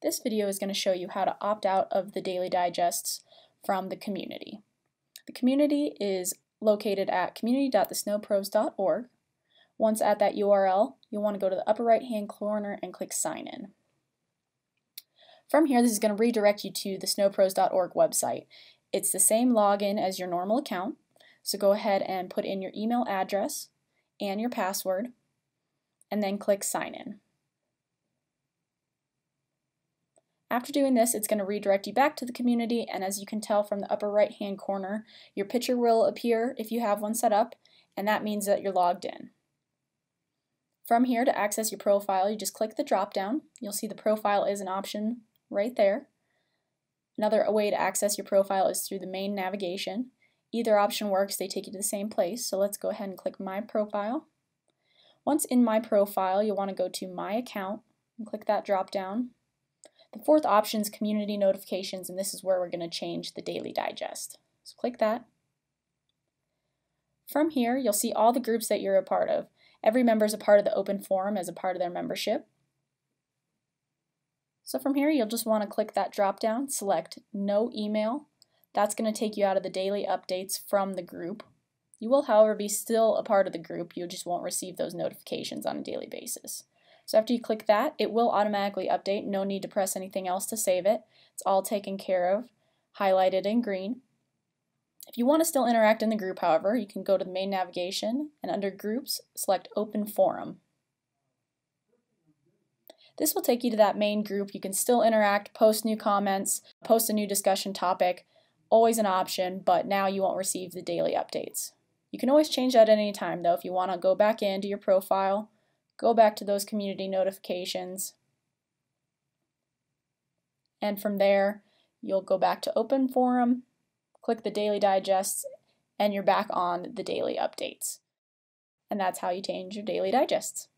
This video is going to show you how to opt out of the daily digests from the community. The community is located at community.thesnowpros.org. Once at that URL, you'll want to go to the upper right hand corner and click sign in. From here, this is going to redirect you to the snowpros.org website. It's the same login as your normal account, so go ahead and put in your email address and your password, and then click sign in. After doing this, it's going to redirect you back to the community, and as you can tell from the upper right hand corner, your picture will appear if you have one set up, and that means that you're logged in. From here, to access your profile, you just click the drop down. You'll see the profile is an option right there. Another way to access your profile is through the main navigation. Either option works, they take you to the same place, so let's go ahead and click My Profile. Once in My Profile, you'll want to go to My Account and click that drop down. The fourth option is community notifications, and this is where we're going to change the daily digest. So click that. From here, you'll see all the groups that you're a part of. Every member is a part of the open forum as a part of their membership. So from here, you'll just want to click that drop down, select no email. That's going to take you out of the daily updates from the group. You will, however, be still a part of the group. You just won't receive those notifications on a daily basis. So after you click that, it will automatically update. No need to press anything else to save it. It's all taken care of, highlighted in green. If you want to still interact in the group, however, you can go to the main navigation and under Groups, select Open Forum. This will take you to that main group. You can still interact, post new comments, post a new discussion topic, always an option, but now you won't receive the daily updates. You can always change that at any time though if you want to go back into your profile, go back to those community notifications, and from there you'll go back to open forum, click the daily digests, and you're back on the daily updates. And that's how you change your daily digests.